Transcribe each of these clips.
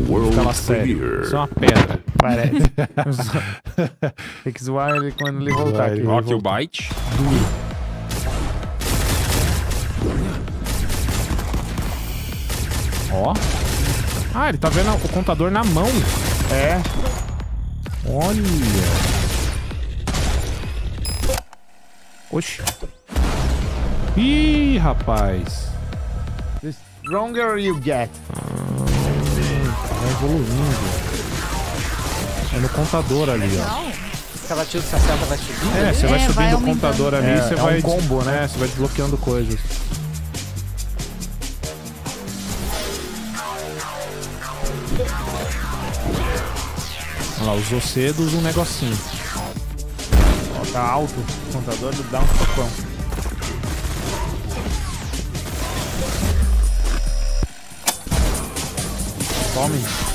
World Ficava sério. Isso é uma pedra. Parece. Tem que zoar ele quando ele voltar aqui. Rock o Bite. Ó. Ah, ele tá vendo o contador na mão. É. Olha. Oxi. Ih, rapaz. The stronger you get. Tá evoluindo. É no contador ali, ó. Cada tiro que você acerta vai subindo. É, você vai É, vai subindo o aumentando. contador ali, É, você é vai. um combo, né? É, você vai desbloqueando coisas. Olha lá, os ocedos, um negocinho. Ó, tá alto o contador, dá um socão. Tome.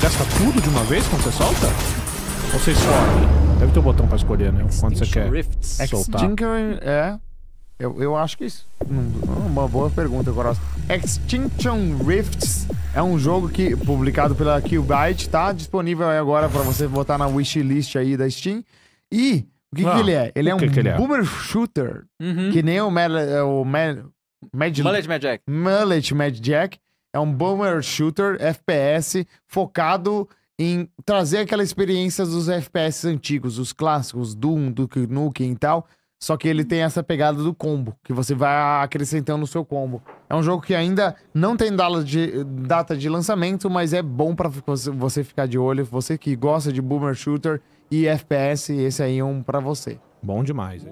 Gasta tudo de uma vez quando você solta? Ou você escolhe? Deve ter um botão pra escolher, né? Quando você quer Rifts. soltar. Extinction, é. Eu, eu acho que isso. hum, Uma boa pergunta, Coros. Extinction Rifts é um jogo que publicado pela Killbyte, tá disponível aí agora pra você botar na wishlist aí da Steam. E o que, Ah, que ele é? Ele é um que que ele é? boomer shooter, Uhum. que nem o Mad, é, o Mad, Mad, Mullet Mad Jack. Mullet Mad Jack. É um boomer shooter FPS focado em trazer aquela experiência dos FPS antigos, os clássicos, Doom, Duke Nukem e tal. Só que ele tem essa pegada do combo, que você vai acrescentando no seu combo. É um jogo que ainda não tem data de, lançamento, mas é bom pra você- ficar de olho. Você que gosta de boomer shooter e FPS, esse aí é um pra você. Bom demais.